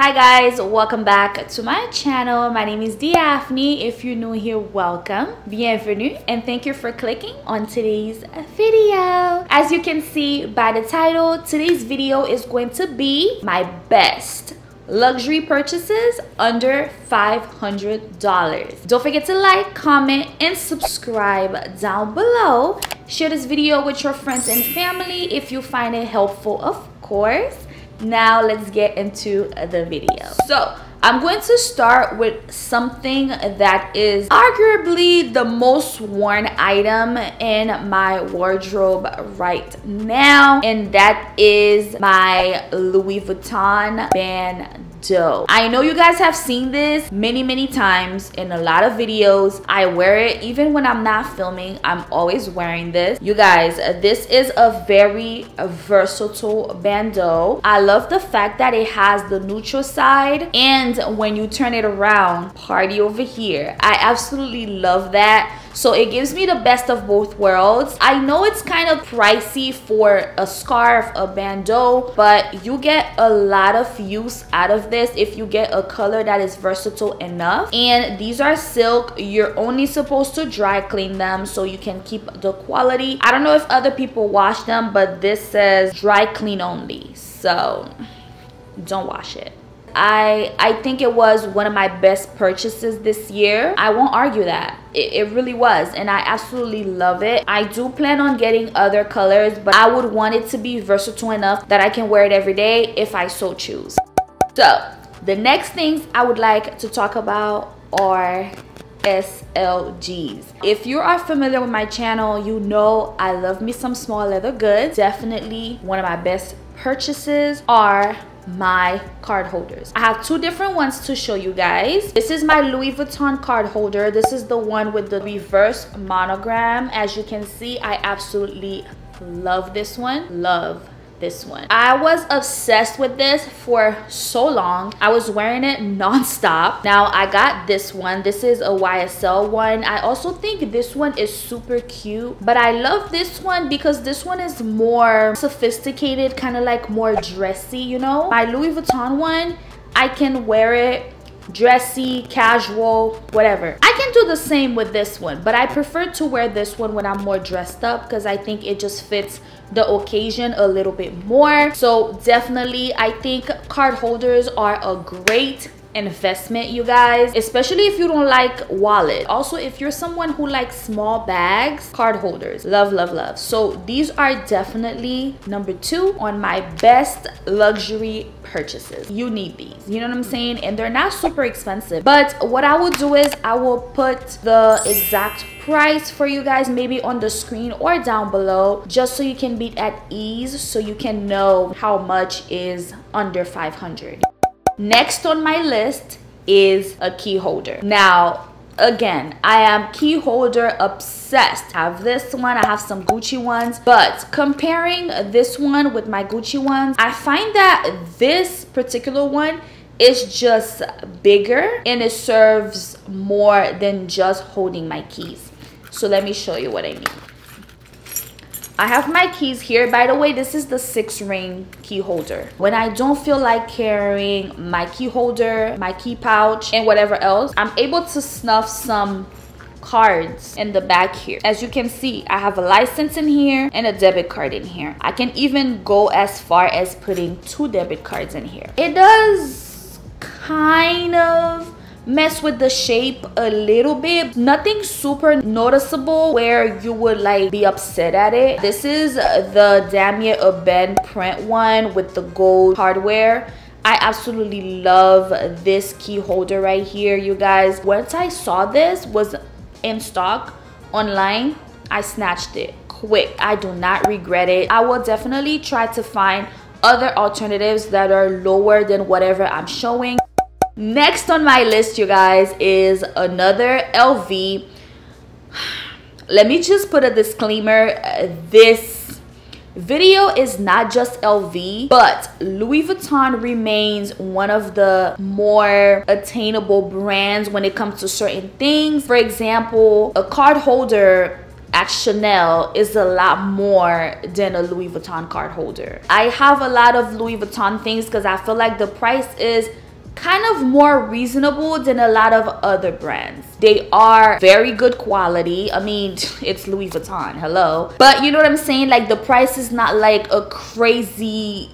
Hi guys, welcome back to my channel. My name is Diaphnie. If you're new here, welcome, bienvenue, and thank you for clicking on today's video. As you can see by the title, today's video is going to be my best luxury purchases under $500. Don't forget to like, comment, and subscribe down below. Share this video with your friends and family if you find it helpful, of course now let's get into uh, the video. So I'm going to start with something that is arguably the most worn item in my wardrobe right now and that is my Louis Vuitton band dope. I know you guys have seen this many, many times in a lot of videos. I wear it even when I'm not filming. I'm always wearing this. You guys, uh, this is a very versatile bandeau. I love the fact that it has the neutral side and when you turn it around, party over here. I absolutely love that so it gives me the best of both worlds. I know it's kind of pricey for a scarf, a bandeau, but you get a lot of use out of this if you get a color that is versatile enough. And these are silk. You're only supposed to dry clean them so you can keep the quality. I don't know if other people wash them, but this says dry clean only. So don't wash it. I I think it was one of my best purchases this year. I won't argue that. It, it, really was and I absolutely love it. I do plan on getting other colors but I would want it to be versatile enough that I can wear it every day if I so choose. So the next things I would like to talk about are SLGs. If you are familiar with my channel, you know I love me some small leather goods. Definitely one of my best purchases are my card holders. I have two different ones to show you guys. This is my Louis Vuitton card holder. This is the one with the reverse monogram. As you can see, I absolutely love this one. Love this one. I was obsessed with this for so long. I was wearing it non-stop. Now I got this one. This is a YSL one. I also think this one is super cute, but I love this one because this one is more sophisticated, kind of like more dressy, you know? My Louis Vuitton one, I can wear it dressy, casual, whatever. I can do the same with this one, but I prefer to wear this one when I'm more dressed up because I think it just fits the occasion a little bit more. So definitely, I think card holders are a great investment you guys especially if you don't like wallet. Also if you're someone who likes small bags card holders. Love love love. So these are definitely number two on my best luxury purchases. You need these. You know what i'm saying? And they're not super expensive. But what i will do is i will put the exact price for you guys maybe on the screen or down below just so you can be at ease so you can know how much is under 500 Next on my list is a key holder. Now, again, I am key holder obsessed. I have this one, I have some Gucci ones, but comparing this one with my Gucci ones, I find that this particular one is just bigger and it serves more than just holding my keys. So let me show you what I mean. I have my keys here. By the way, this is the six ring key holder. When I don't feel like carrying my key holder, my key pouch, and whatever else, I'm able to snuff some cards in the back here. As you can see, I have a license in here and a debit card in here. I can even go as far as putting two debit cards in here. It does kind of mess with the shape a little bit. Nothing super noticeable where you would like be upset at it. This is the Damier Ebene print one with the gold hardware. I absolutely love this key holder right here you guys. Once I saw this was in stock online I snatched it quick. I do not regret it. I will definitely try to find other alternatives that are lower than whatever I'm showing Next on my list, you guys, is another LV. Let me just put a disclaimer. This video is not just LV, but Louis Vuitton remains one of the more attainable brands when it comes to certain things. For example, a card holder at Chanel is a lot more than a Louis Vuitton card holder. I have a lot of Louis Vuitton things because I feel like the price is kind of more reasonable than a lot of other brands. They are very good quality. I mean, it's Louis Vuitton, hello. But you know what I'm saying? Like the price is not like a crazy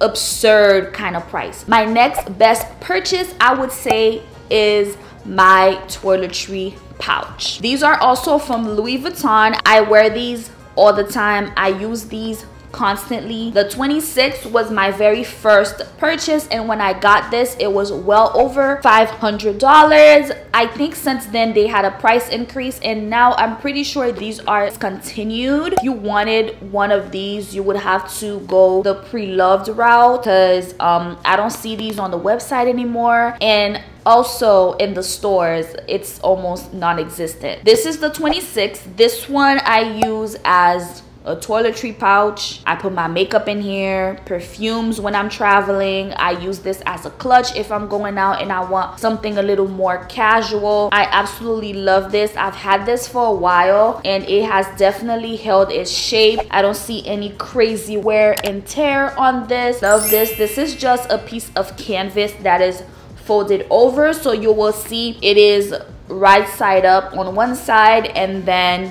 absurd kind of price. My next best purchase, I would say, is my toiletry pouch. These are also from Louis Vuitton. I wear these all the time. I use these constantly. The 26 was my very first purchase and when I got this it was well over $500. I think since then they had a price increase and now I'm pretty sure these are continued. If you wanted one of these you would have to go the pre-loved route because um, I don't see these on the website anymore and also in the stores it's almost non-existent this is the 26 this one i use as a toiletry pouch. I put my makeup in here, perfumes when I'm traveling. I use this as a clutch if I'm going out and I want something a little more casual. I absolutely love this. I've had this for a while and it has definitely held its shape. I don't see any crazy wear and tear on this. Love this. This is just a piece of canvas that is folded over so you will see it is right side up on one side and then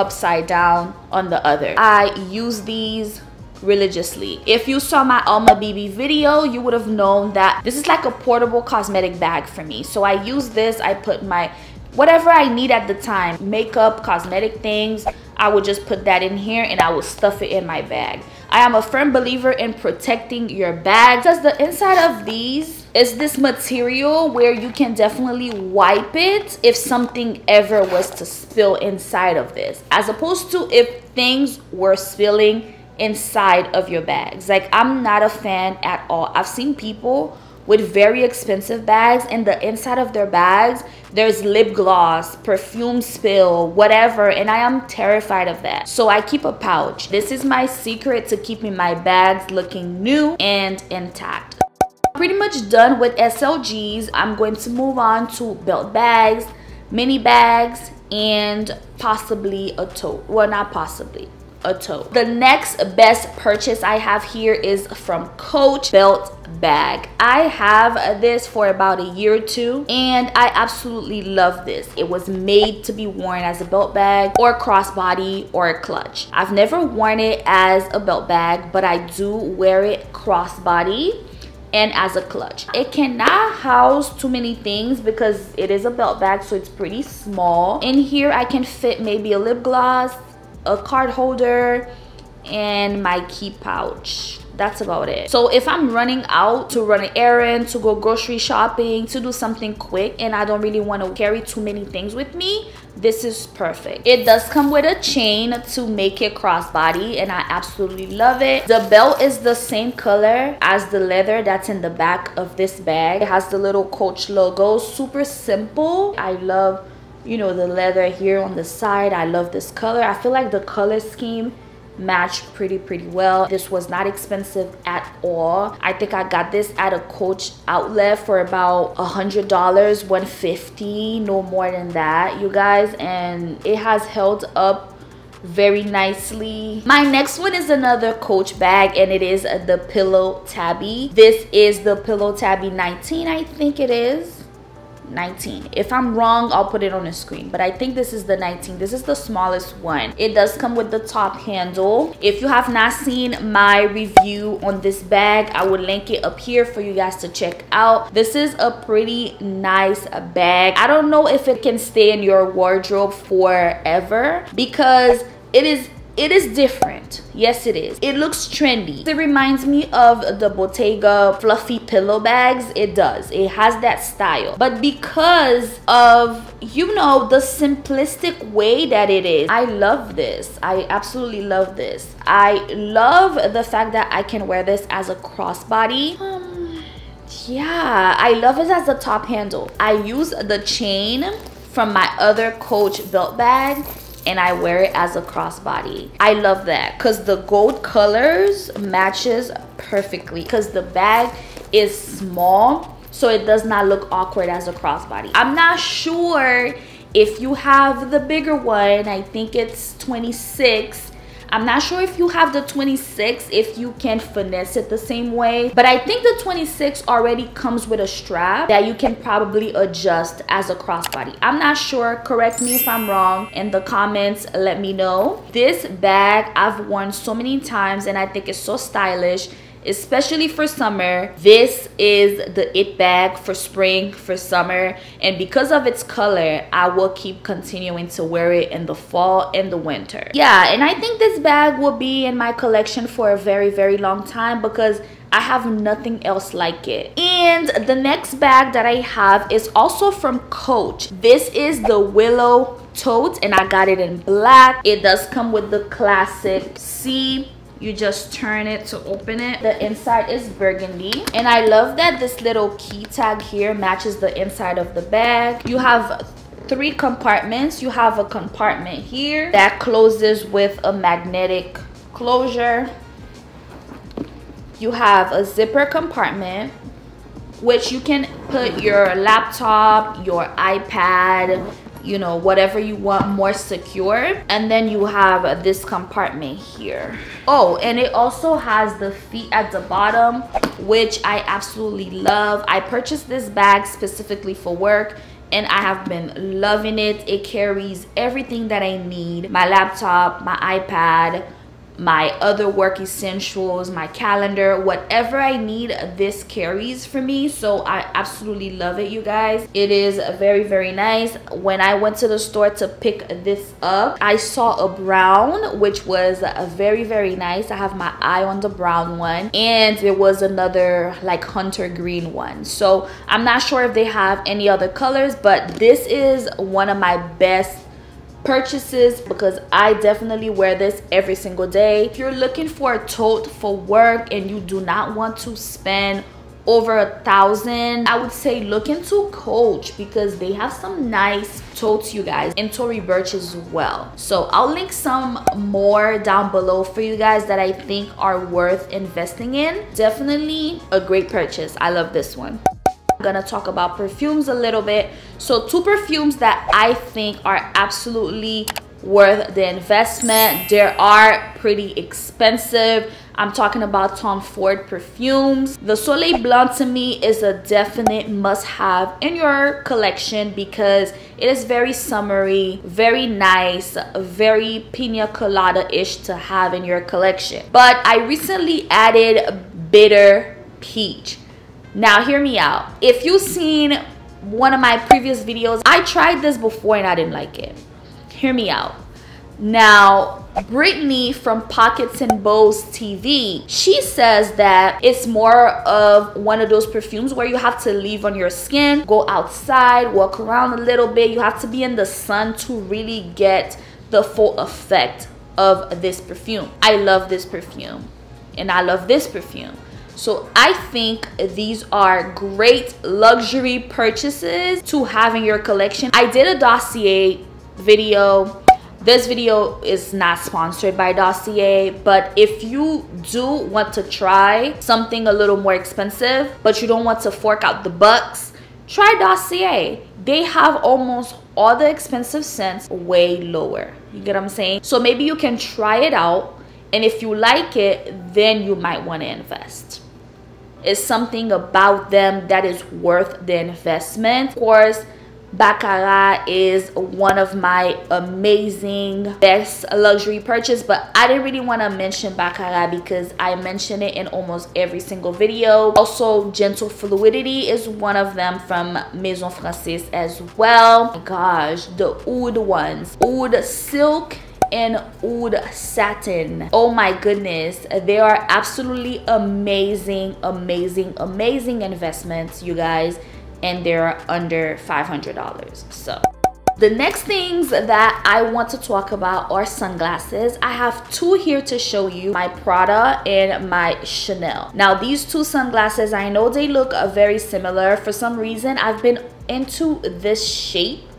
upside down on the other. I use these religiously. If you saw my Alma BB video, you would have known that this is like a portable cosmetic bag for me. So I use this, I put my whatever I need at the time, makeup, cosmetic things, I would just put that in here and I will stuff it in my bag. I am a firm believer in protecting your bag because the inside of these is this material where you can definitely wipe it if something ever was to spill inside of this? As opposed to if things were spilling inside of your bags. Like i'm not a fan at all. I've seen people with very expensive bags. And the inside of their bags there's lip gloss perfume spill whatever. And i am terrified of that. So i keep a pouch. This is my secret to keeping my bags looking new and intact pretty much done with slgs i'm going to move on to belt bags mini bags and possibly a tote well not possibly a tote. The next best purchase I have here is from Coach Belt Bag. I have this for about a year or two and I absolutely love this. It was made to be worn as a belt bag or crossbody or a clutch. I've never worn it as a belt bag but I do wear it crossbody and as a clutch. It cannot house too many things because it is a belt bag so it's pretty small. In here I can fit maybe a lip gloss, a card holder and my key pouch that's about it. So if i'm running out to run an errand to go grocery shopping to do something quick and i don't really want to carry too many things with me this is perfect. It does come with a chain to make it crossbody and i absolutely love it. The belt is the same color as the leather that's in the back of this bag. It has the little coach logo super simple. I love you know the leather here on the side. I love this color. I feel like the color scheme matched pretty pretty well. This was not expensive at all. I think i got this at a coach outlet for about a hundred dollars 150 no more than that you guys. And it has held up very nicely. My next one is another coach bag and it is the pillow tabby. This is the pillow tabby 19 i think it is 19 if i'm wrong i'll put it on the screen but i think this is the 19 this is the smallest one. It does come with the top handle. If you have not seen my review on this bag i will link it up here for you guys to check out. This is a pretty nice bag. I don't know if it can stay in your wardrobe forever because it is it is different. Yes it is. It looks trendy. It reminds me of the bottega fluffy pillow bags. It does. It has that style. But because of you know the simplistic way that it is i love this. I absolutely love this. I love the fact that i can wear this as a crossbody. Um, yeah i love it as a top handle. I use the chain from my other coach belt bag and I wear it as a crossbody. I love that because the gold colors matches perfectly because the bag is small so it does not look awkward as a crossbody. I'm not sure if you have the bigger one. I think it's 26 I'm not sure if you have the 26, if you can finesse it the same way. But I think the 26 already comes with a strap that you can probably adjust as a crossbody. I'm not sure. Correct me if I'm wrong in the comments. Let me know. This bag I've worn so many times and I think it's so stylish especially for summer this is the it bag for spring for summer and because of its color i will keep continuing to wear it in the fall and the winter yeah and i think this bag will be in my collection for a very very long time because I have nothing else like it. And the next bag that I have is also from Coach. This is the Willow Tote and I got it in black. It does come with the classic C you just turn it to open it. The inside is burgundy. And i love that this little key tag here matches the inside of the bag. You have three compartments. You have a compartment here that closes with a magnetic closure. You have a zipper compartment which you can put your laptop your ipad you know whatever you want more secure and then you have this compartment here oh and it also has the feet at the bottom which i absolutely love i purchased this bag specifically for work and I have been loving it. It carries everything that I need. My laptop, my iPad, my other work essentials, my calendar, whatever I need, this carries for me. So I absolutely love it, you guys. It is very, very nice. When I went to the store to pick this up, I saw a brown, which was very, very nice. I have my eye on the brown one. And there was another like hunter green one. So I'm not sure if they have any other colors, but this is one of my best purchases because I definitely wear this every single day. If you're looking for a tote for work and you do not want to spend over a thousand i would say look into coach because they have some nice totes you guys and tory burch as well. So i'll link some more down below for you guys that i think are worth investing in. Definitely a great purchase. I love this one gonna talk about perfumes a little bit. So two perfumes that i think are absolutely worth the investment. They are pretty expensive. I'm talking about tom ford perfumes. The soleil blanc to me is a definite must-have in your collection because it is very summery very nice very pina colada-ish to have in your collection. But i recently added bitter peach now, hear me out. If you've seen one of my previous videos, I tried this before and I didn't like it. Hear me out. Now, Brittany from Pockets and Bows TV, she says that it's more of one of those perfumes where you have to leave on your skin, go outside, walk around a little bit. You have to be in the sun to really get the full effect of this perfume. I love this perfume and I love this perfume. So I think these are great luxury purchases to have in your collection. I did a dossier video. This video is not sponsored by dossier but if you do want to try something a little more expensive but you don't want to fork out the bucks try dossier. They have almost all the expensive scents way lower. You get what i'm saying? So maybe you can try it out and if you like it then you might want to invest is something about them that is worth the investment. Of course, Baccarat is one of my amazing best luxury purchase but I didn't really want to mention Baccarat because I mention it in almost every single video. Also Gentle Fluidity is one of them from Maison Francis as well. Oh gosh, the oud ones. Oud Silk in oud satin oh my goodness they are absolutely amazing amazing amazing investments you guys and they're under $500 so the next things that I want to talk about are sunglasses. I have two here to show you, my Prada and my Chanel. Now these two sunglasses, I know they look very similar. For some reason, I've been into this shape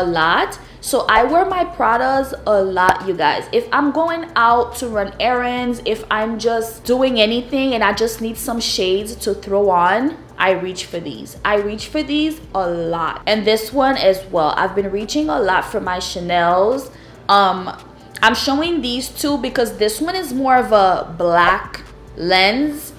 a lot so I wear my Pradas a lot, you guys. If I'm going out to run errands, if I'm just doing anything and I just need some shades to throw on, I reach for these. I reach for these a lot. And this one as well. I've been reaching a lot for my Chanel's. Um, I'm showing these two because this one is more of a black lens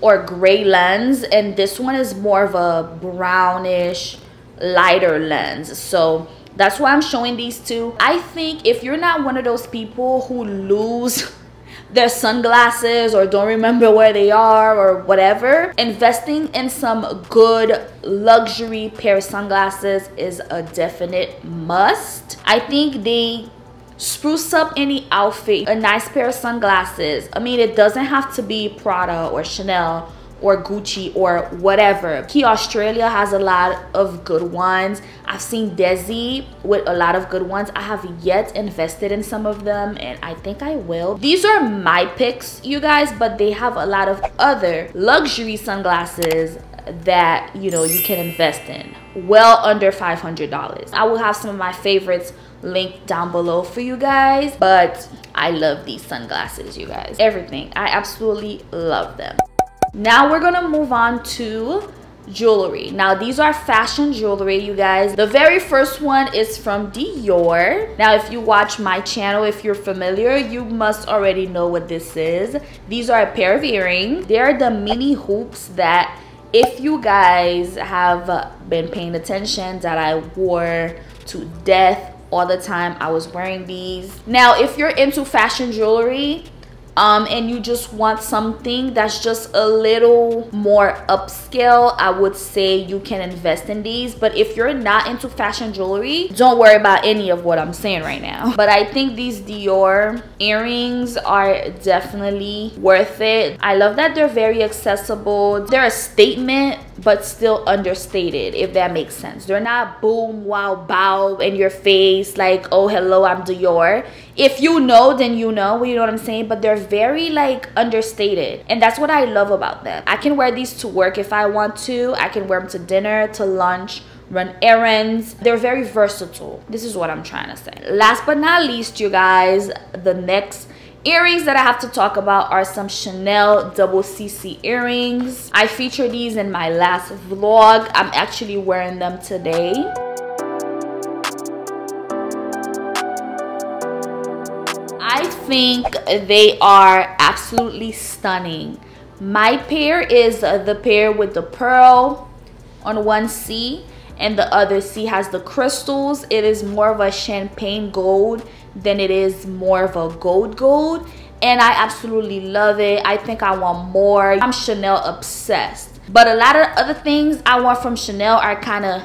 or gray lens and this one is more of a brownish lighter lens. So that's why i'm showing these two. I think if you're not one of those people who lose their sunglasses or don't remember where they are or whatever investing in some good luxury pair of sunglasses is a definite must. I think they spruce up any outfit. A nice pair of sunglasses i mean it doesn't have to be prada or chanel or Gucci or whatever. Quay Australia has a lot of good ones. I've seen Desi with a lot of good ones. I have yet invested in some of them and I think I will. These are my picks, you guys, but they have a lot of other luxury sunglasses that, you know, you can invest in. Well under $500. I will have some of my favorites linked down below for you guys, but I love these sunglasses, you guys. Everything. I absolutely love them. Now we're gonna move on to jewelry. Now these are fashion jewelry, you guys. The very first one is from Dior. Now if you watch my channel, if you're familiar, you must already know what this is. These are a pair of earrings. They're the mini hoops that if you guys have been paying attention that I wore to death all the time I was wearing these. Now if you're into fashion jewelry, um, and you just want something that's just a little more upscale, I would say you can invest in these. But if you're not into fashion jewelry, don't worry about any of what I'm saying right now. But I think these Dior earrings are definitely worth it. I love that they're very accessible. They're a statement, but still understated, if that makes sense. They're not boom, wow, bow in your face like, oh, hello, I'm Dior. If you know then you know you know what i'm saying? But they're very like understated. And that's what i love about them. I can wear these to work if i want to. I can wear them to dinner to lunch run errands. They're very versatile. This is what i'm trying to say. Last but not least you guys the next earrings that I have to talk about are some Chanel double CC earrings. I featured these in my last vlog. I'm actually wearing them today. I think they are absolutely stunning. My pair is the pair with the pearl on one C and the other C has the crystals. It is more of a champagne gold than it is more of a gold gold. And I absolutely love it. I think I want more. I'm Chanel obsessed. But a lot of other things I want from Chanel are kind of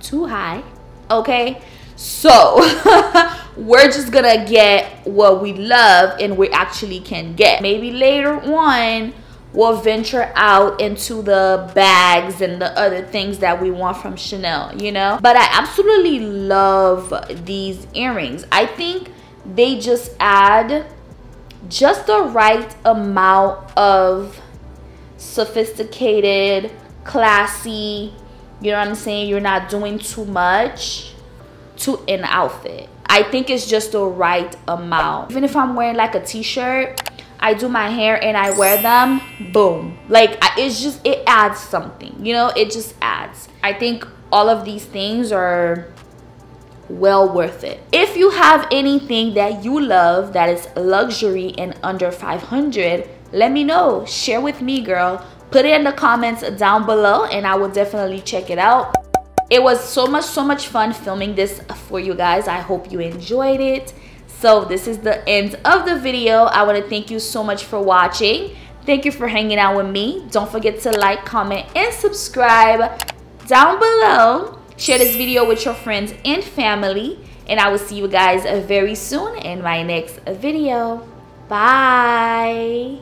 too high. Okay. So we're just gonna get what we love and we actually can get. Maybe later on, we'll venture out into the bags and the other things that we want from Chanel, you know? But I absolutely love these earrings. I think they just add just the right amount of sophisticated, classy, you know what I'm saying? You're not doing too much to an outfit. I think it's just the right amount. Even if I'm wearing like a t-shirt, I do my hair and I wear them, boom. Like it's just, it adds something, you know, it just adds. I think all of these things are well worth it. If you have anything that you love that is luxury and under 500, let me know. Share with me, girl. Put it in the comments down below and I will definitely check it out it was so much so much fun filming this for you guys i hope you enjoyed it so this is the end of the video. I want to thank you so much for watching. Thank you for hanging out with me. Don't forget to like comment and subscribe down below. Share this video with your friends and family. And i will see you guys very soon in my next video. Bye